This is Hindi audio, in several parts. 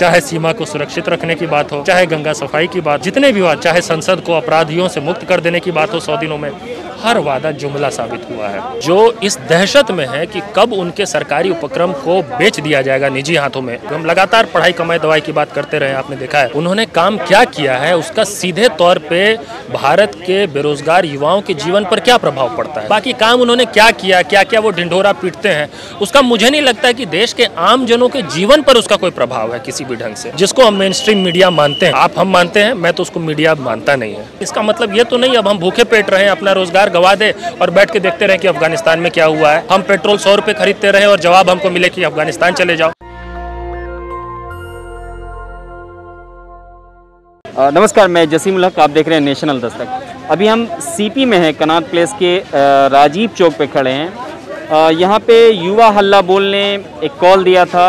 चाहे सीमा को सुरक्षित रखने की बात हो, चाहे गंगा सफ़ाई की बात, जितने भी बात चाहे संसद को अपराधियों से मुक्त कर देने की बात हो सौ दिनों में। हर वादा जुमला साबित हुआ है। जो इस दहशत में है कि कब उनके सरकारी उपक्रम को बेच दिया जाएगा निजी हाथों में। हम लगातार पढ़ाई, कमाई, दवाई की बात करते रहे, आपने देखा है। उन्होंने काम क्या किया है, उसका सीधे तौर पे भारत के बेरोजगार युवाओं के जीवन पर क्या प्रभाव पड़ता है? बाकी काम उन्होंने क्या किया क्या क्या वो ढिंढोरा पीटते हैं? उसका मुझे नहीं लगता कि देश के आम जनों के जीवन पर उसका कोई प्रभाव है किसी भी ढंग से। जिसको हम मेन स्ट्रीम मीडिया मानते हैं, आप हम मानते हैं, मैं तो उसको मीडिया मानता नहीं है। इसका मतलब ये तो नहीं, अब हम भूखे पेट रहे अपना रोज़गार गवा दे और बैठ के देखते रहे कि अफ़गानिस्तान में क्या हुआ है। हम पेट्रोल सौ रुपए खरीदते रहे और जवाब हमको मिले कि अफ़गानिस्तान चले जाओ। नमस्कार, मैं जसीम उलहक आप देख रहे हैं नेशनल दस्तक। अभी हम सीपी में हैं, कनाट प्लेस के राजीव चौक पे खड़े हैं। यहाँ पे युवा हल्ला बोल ने एक कॉल दिया था।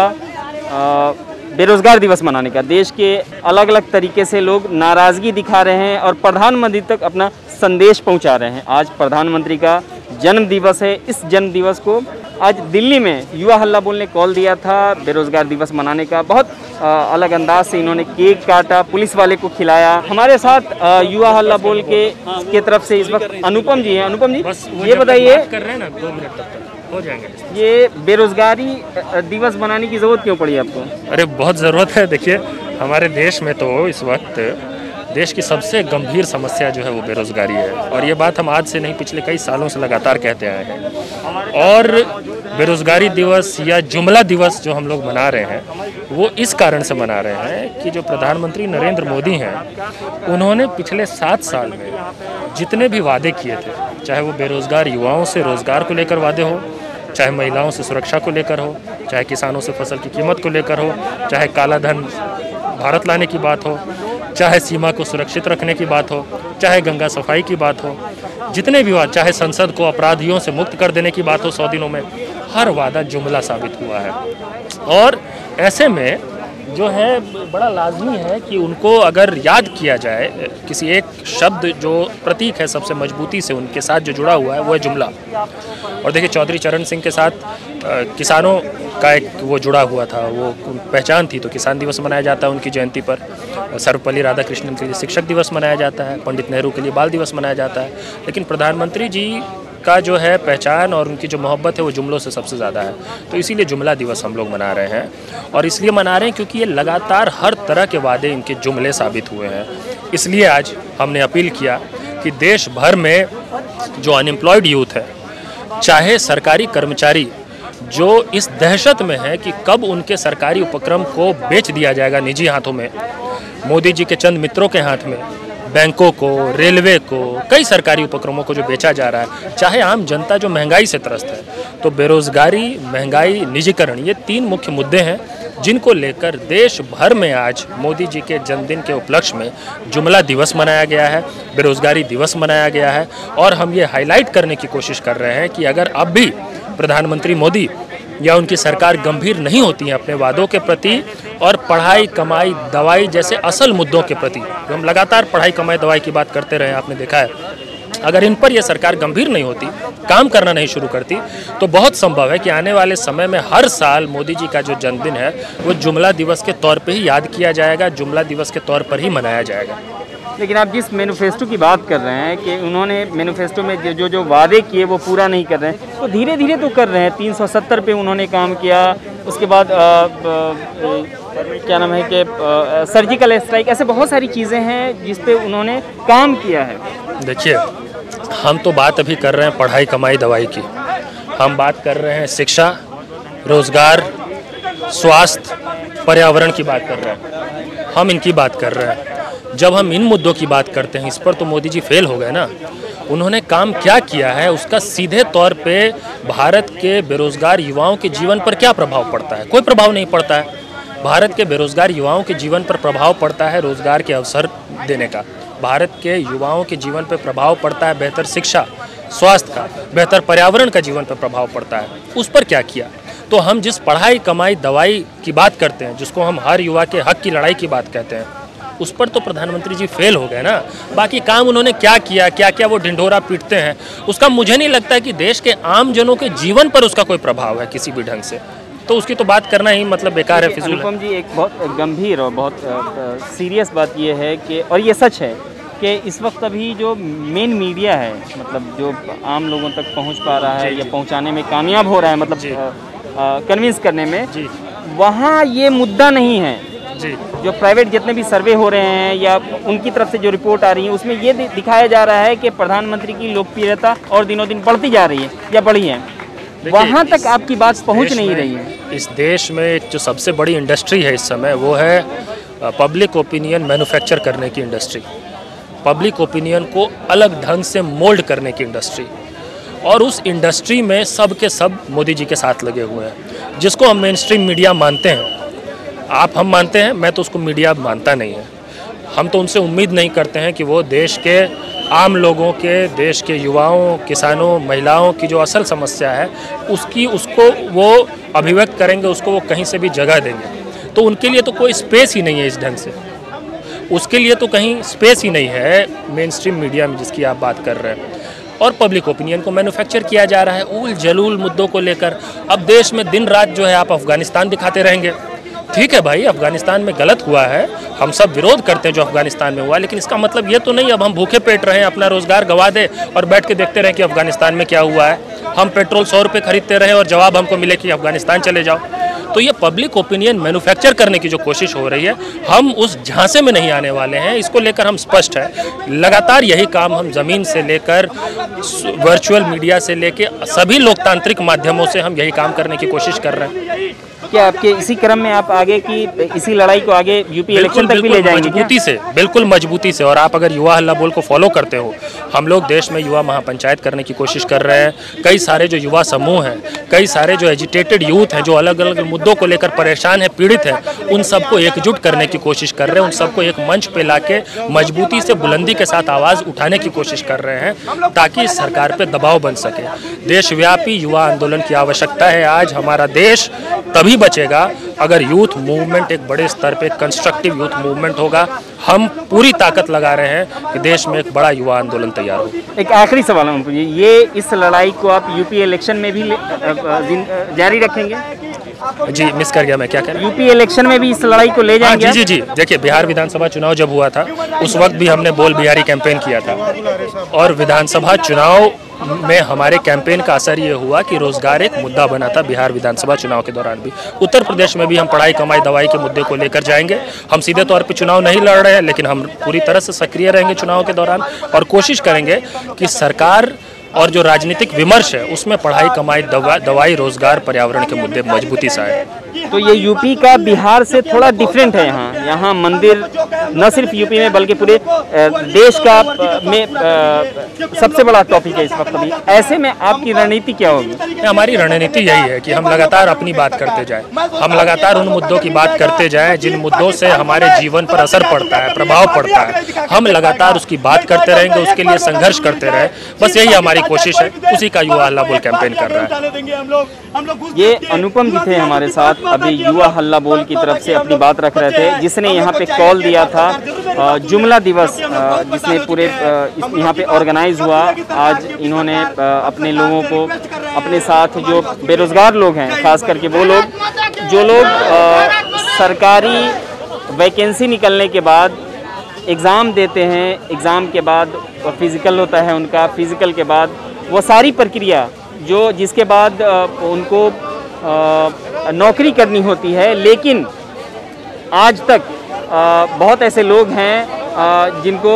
बेरोज़गार दिवस मनाने का। देश के अलग अलग तरीके से लोग नाराज़गी दिखा रहे हैं और प्रधानमंत्री तक अपना संदेश पहुँचा रहे हैं। आज प्रधानमंत्री का जन्म दिवस है। इस जन्म दिवस को आज दिल्ली में युवा हल्ला बोल ने कॉल दिया था। बेरोज़गार दिवस मनाने का बहुत आ, अलग अंदाज से इन्होंने केक काटा पुलिस वाले को खिलाया। हमारे साथ आ, युवा हल्ला बोल के के तरफ़ से इस वक्त अनुपम जी हैं। अनुपम जी ये बताइए कर रहे हैं जाएँगे। ये बेरोजगारी दिवस मनाने की ज़रूरत क्यों पड़ी आपको? अरे बहुत ज़रूरत है। देखिए हमारे देश में तो इस वक्त देश की सबसे गंभीर समस्या जो है वो बेरोज़गारी है। और ये बात हम आज से नहीं पिछले कई सालों से लगातार कहते आए हैं। और बेरोज़गारी दिवस या जुमला दिवस जो हम लोग मना रहे हैं वो इस कारण से मना रहे हैं कि जो प्रधानमंत्री नरेंद्र मोदी हैं उन्होंने पिछले सात साल में जितने भी वादे किए थे चाहे वो बेरोज़गार युवाओं से रोज़गार को लेकर वादे हो चाहे महिलाओं से सुरक्षा को लेकर हो, चाहे किसानों से फ़सल की कीमत को लेकर हो, चाहे काला धन भारत लाने की बात हो, चाहे सीमा को सुरक्षित रखने की बात हो, चाहे गंगा सफ़ाई की बात हो, जितने भी वाद चाहे संसद को अपराधियों से मुक्त कर देने की बात हो सौ दिनों में, हर वादा जुमला साबित हुआ है। और ऐसे में जो है, बड़ा लाजमी है कि उनको अगर याद किया जाए, किसी एक शब्द जो प्रतीक है, सबसे मजबूती से उनके साथ जो जुड़ा हुआ है, वो है जुमला। और देखिए, चौधरी चरण सिंह के साथ किसानों का एक वो जुड़ा हुआ था, वो पहचान थी तो किसान दिवस मनाया जाता है उनकी जयंती पर। सर्वपल्ली राधाकृष्णन के लिए शिक्षक दिवस मनाया जाता है, पंडित नेहरू के लिए बाल दिवस मनाया जाता है। लेकिन प्रधानमंत्री जी का जो है पहचान और उनकी जो मोहब्बत है वो जुमलों से सबसे ज़्यादा है। तो इसीलिए जुमला दिवस हम लोग मना रहे हैं और इसलिए मना रहे हैं क्योंकि ये लगातार हर तरह के वादे इनके जुमले साबित हुए हैं। इसलिए आज हमने अपील किया कि देश भर में जो अनएम्प्लॉयड यूथ है, चाहे सरकारी कर्मचारी जो इस दहशत में है कि कब उनके सरकारी उपक्रम को बेच दिया जाएगा निजी हाथों में, मोदी जी के चंद मित्रों के हाथ में बैंकों को, रेलवे को, कई सरकारी उपक्रमों को जो बेचा जा रहा है, चाहे आम जनता जो महँगाई से त्रस्त है तो बेरोजगारी, महँगाई, निजीकरण, ये तीन मुख्य मुद्दे हैं, जिनको लेकर देश भर में आज मोदी जी के जन्मदिन के उपलक्ष्य में जुमला दिवस मनाया गया है, बेरोजगारी दिवस मनाया गया है, और हम ये हाईलाइट करने की कोशिश कर रहे हैं कि अगर अब भी प्रधानमंत्री मोदी या उनकी सरकार गंभीर नहीं होती है अपने वादों के प्रति और पढ़ाई, कमाई, दवाई जैसे असल मुद्दों के प्रति। तो हम लगातार पढ़ाई, कमाई, दवाई की बात करते रहे आपने देखा है। अगर इन पर यह सरकार गंभीर नहीं होती, काम करना नहीं शुरू करती तो बहुत संभव है कि आने वाले समय में हर साल मोदी जी का जो जन्मदिन है, वो जुमला दिवस के तौर पर ही याद किया जाएगा, जुमला दिवस के तौर पर ही मनाया जाएगा। लेकिन आप जिस मैनिफेस्टो की बात कर रहे हैं कि उन्होंने मैनिफेस्टो में जो जो वादे किए वो पूरा नहीं कर रहे हैं तो धीरे धीरे तो कर रहे हैं। 370 पे उन्होंने काम किया उसके बाद आ, आ, क्या नाम है कि सर्जिकल स्ट्राइक ऐसे बहुत सारी चीज़ें हैं जिस पे उन्होंने काम किया है। देखिए हम तो बात अभी कर रहे हैं पढ़ाई कमाई दवाई की। हम बात कर रहे हैं शिक्षा रोज़गार स्वास्थ्य पर्यावरण की बात कर रहे हैं। हम इनकी बात कर रहे हैं। जब हम इन मुद्दों की बात करते हैं, इस पर तो मोदी जी फेल हो गए ना। उन्होंने काम क्या किया है, उसका सीधे तौर पे भारत के बेरोजगार युवाओं के जीवन पर क्या प्रभाव पड़ता है? कोई प्रभाव नहीं पड़ता है। भारत के बेरोजगार युवाओं के जीवन पर प्रभाव पड़ता है रोज़गार के अवसर देने का। भारत के युवाओं के जीवन पर प्रभाव पड़ता है बेहतर शिक्षा, स्वास्थ्य का, बेहतर पर्यावरण का जीवन पर प्रभाव पड़ता है। उस पर क्या किया? तो हम जिस पढ़ाई, कमाई, दवाई की बात करते हैं, जिसको हम हर युवा के हक की लड़ाई की बात कहते हैं उस पर तो प्रधानमंत्री जी फेल हो गए ना। बाकी काम उन्होंने क्या किया क्या क्या वो ढिंढोरा पीटते हैं उसका मुझे नहीं लगता है कि देश के आम जनों के जीवन पर उसका कोई प्रभाव है किसी भी ढंग से। तो उसकी तो बात करना ही मतलब बेकार है फिजूल अनुपम जी एक बहुत गंभीर और बहुत सीरियस बात ये है कि और ये सच है कि इस वक्त अभी जो मेन मीडिया है मतलब जो आम लोगों तक पहुँच पा रहा है या। पहुँचाने में कामयाब हो रहा है मतलब कन्विंस करने में वहाँ ये मुद्दा नहीं है जी। जो प्राइवेट जितने भी सर्वे हो रहे हैं या उनकी तरफ़ से जो रिपोर्ट आ रही है उसमें ये दिखाया जा रहा है कि प्रधानमंत्री की लोकप्रियता और दिनों दिन बढ़ती जा रही है या बढ़ी है। वहाँ तक आपकी बात पहुँच नहीं रही है। इस देश में जो सबसे बड़ी इंडस्ट्री है इस समय वो है पब्लिक ओपिनियन मैन्युफैक्चर करने की इंडस्ट्री पब्लिक ओपिनियन को अलग ढंग से मोल्ड करने की इंडस्ट्री और उस इंडस्ट्री में सब के सब मोदी जी के साथ लगे हुए हैं जिसको हम मेन स्ट्रीम मीडिया मानते हैं। आप हम मानते हैं, मैं तो उसको मीडिया मानता नहीं है। हम तो उनसे उम्मीद नहीं करते हैं कि वो देश के आम लोगों के, देश के युवाओं, किसानों, महिलाओं की जो असल समस्या है, उसकी, उसको वो अभिव्यक्त करेंगे, उसको वो कहीं से भी जगह देंगे। तो उनके लिए तो कोई स्पेस ही नहीं है इस ढंग से। उसके लिए तो कहीं स्पेस ही नहीं है मेन स्ट्रीम मीडिया में जिसकी आप बात कर रहे हैं। और पब्लिक ओपिनियन को मैन्युफैक्चर किया जा रहा है उल जलूल मुद्दों को लेकर। अब देश में दिन रात जो है आप अफ़गानिस्तान दिखाते रहेंगे। ठीक है भाई, अफ़गानिस्तान में गलत हुआ है। हम सब विरोध करते हैं जो अफ़गानिस्तान में हुआ, लेकिन इसका मतलब ये तो नहीं, अब हम भूखे पेट रहें अपना रोज़गार गवा दें और बैठ के देखते रहें कि अफ़गानिस्तान में क्या हुआ है। हम पेट्रोल सौ रुपये खरीदते रहें और जवाब हमको मिले कि अफ़गानिस्तान चले जाओ। तो ये पब्लिक ओपिनियन मैन्युफैक्चर करने की जो कोशिश हो रही है, हम उस झांसे में नहीं आने वाले हैं, इसको लेकर हम स्पष्ट हैं। लगातार यही काम हम ज़मीन से लेकर, वर्चुअल मीडिया से लेकर सभी लोकतांत्रिक माध्यमों से हम यही काम करने की कोशिश कर रहे हैं। क्या आपके इसी क्रम में आप आगे की इसी लड़ाई को आगे यूपी इलेक्शन तक भी ले जाएँगे मजबूती से बिल्कुल मजबूती से। और आप अगर युवा हल्ला बोल को फॉलो करते हो हम लोग देश में युवा महापंचायत करने की कोशिश कर रहे हैं। कई सारे जो युवा समूह हैं कई सारे जो एजिटेटेड यूथ हैं जो अलग अलग मुद्दों को लेकर परेशान है पीड़ित हैं उन सबको एकजुट करने की कोशिश कर रहे हैं उन सबको एक मंच पे लाके मजबूती से बुलंदी के साथ आवाज़ उठाने की कोशिश कर रहे हैं ताकि सरकार पे दबाव बन सके। देशव्यापी युवा आंदोलन की आवश्यकता है। आज हमारा देश तभी बचेगा अगर यूथ मूवमेंट एक बड़े स्तर पे कंस्ट्रक्टिव यूथ मूवमेंट होगा। हम पूरी ताकत लगा रहे हैं कि देश में एक बड़ा युवा आंदोलन तैयार हो। एक आखिरी सवाल है ये इस लड़ाई को आप यूपी इलेक्शन में भी जारी रखेंगे? जी मिस कर गया मैं क्या कह रहा यूपी इलेक्शन में भी इस लड़ाई को ले हाँ जाएँगे जी जी जी। देखिए बिहार विधानसभा चुनाव जब हुआ था उस वक्त भी हमने बोल बिहारी कैंपेन किया था। और विधानसभा चुनाव में हमारे कैंपेन का असर ये हुआ कि रोज़गार एक मुद्दा बना था बिहार विधानसभा चुनाव के दौरान भी। उत्तर प्रदेश में भी हम पढ़ाई, कमाई, दवाई के मुद्दे को लेकर जाएँगे। हम सीधे तौर पर चुनाव नहीं लड़ रहे हैं, लेकिन हम पूरी तरह से सक्रिय रहेंगे चुनाव के दौरान और कोशिश करेंगे कि सरकार और जो राजनीतिक विमर्श है, उसमें पढ़ाई, कमाई, दवा, दवाई, रोज़गार, पर्यावरण के मुद्दे मजबूती से आए। तो ये यूपी का बिहार से थोड़ा डिफरेंट है यहाँ। यहाँ मंदिर न सिर्फ़ यूपी में बल्कि पूरे देश का में सबसे बड़ा टॉपिक है इस वक्त अभी। ऐसे में आपकी रणनीति क्या होगी? हमारी रणनीति यही है कि हम लगातार अपनी बात करते जाए। हम लगातार उन मुद्दों की बात करते जाए जिन मुद्दों से हमारे जीवन पर असर पड़ता है प्रभाव पड़ता है। हम लगातार उसकी बात करते रहेंगे उसके लिए संघर्ष करते रहे। बस यही हमारी कोशिश है। उसी का युवा हल्ला बोल कैंपेन कर रहा है। ये अनुपम जी थे हमारे साथ। अभी युवा हल्ला बोल की तरफ़ से अपनी बात रख रहे थे, जिसने यहाँ पे कॉल दिया था जुमला दिवस जिसने पूरे यहाँ पे ऑर्गेनाइज हुआ। आज इन्होंने अपने लोगों को, अपने साथ जो बेरोजगार लोग हैं, खास करके वो लोग, जो लोग सरकारी वैकेंसी निकलने के बाद एग्ज़ाम देते हैं एग्ज़ाम के बाद फ़िज़िकल होता है उनका फ़िज़िकल के बाद वो सारी प्रक्रिया, जो जिसके बाद उनको नौकरी करनी होती है, लेकिन आज तक बहुत ऐसे लोग हैं जिनको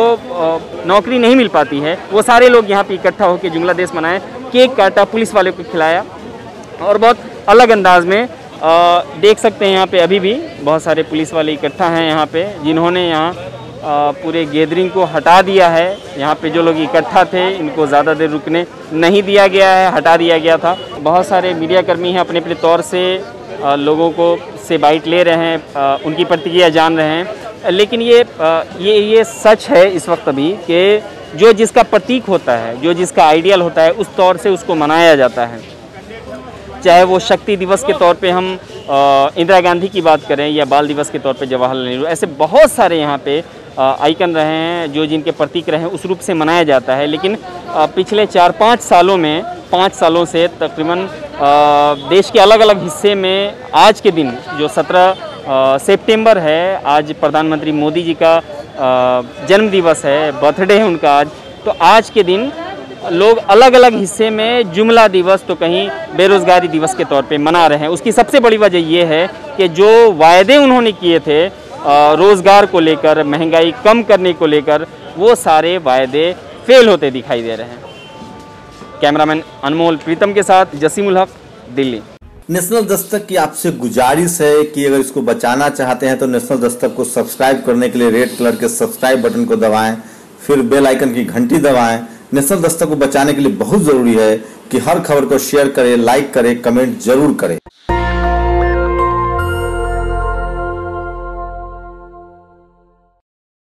नौकरी नहीं मिल पाती है। वो सारे लोग यहाँ पे इकट्ठा होकर जुमला देश मनाए, केक काटा, पुलिस वाले को खिलाया, और बहुत अलग अंदाज में देख सकते हैं यहाँ पे अभी भी बहुत सारे पुलिस वाले इकट्ठा हैं यहाँ पे, जिन्होंने यहाँ पूरे गैदरिंग को हटा दिया है। यहाँ पे जो लोग इकट्ठा थे, इनको ज़्यादा देर रुकने नहीं दिया गया है, हटा दिया गया था। बहुत सारे मीडियाकर्मी हैं अपने अपने तौर से लोगों को से बाइट ले रहे हैं उनकी प्रतिक्रिया जान रहे हैं। लेकिन ये ये ये सच है इस वक्त अभी कि जो जिसका प्रतीक होता है, जो जिसका आइडियल होता है, उस तौर से उसको मनाया जाता है। चाहे वो शक्ति दिवस के तौर पे हम इंदिरा गांधी की बात करें या बाल दिवस के तौर पे जवाहरलाल नेहरू, ऐसे बहुत सारे यहाँ पे आइकन रहे हैं जो जिनके प्रतीक रहे हैं उस रूप से मनाया जाता है। लेकिन पिछले चार पाँच सालों में पाँच सालों से तकरीबन देश के अलग अलग हिस्से में आज के दिन जो 17 अ, सितंबर है आज प्रधानमंत्री मोदी जी का जन्म दिवस है बर्थडे है उनका आज तो आज के दिन लोग अलग अलग हिस्से में जुमला दिवस तो कहीं बेरोजगारी दिवस के तौर पे मना रहे हैं। उसकी सबसे बड़ी वजह ये है कि जो वायदे उन्होंने किए थे रोज़गार को लेकर, महँगाई कम करने को लेकर वो सारे वायदे फेल होते दिखाई दे रहे हैं। कैमरामैन अनमोल प्रीतम के साथ जसीमुल हक, दिल्ली। नेशनल दस्तक की आपसे गुजारिश है कि अगर इसको बचाना चाहते हैं तो नेशनल दस्तक को सब्सक्राइब करने के लिए रेड कलर के सब्सक्राइब बटन को दबाएँ, फिर बेल आइकन की घंटी दबाएँ। नेशनल दस्तक को बचाने के लिए बहुत ज़रूरी है कि हर खबर को शेयर करें लाइक करें कमेंट ज़रूर करें।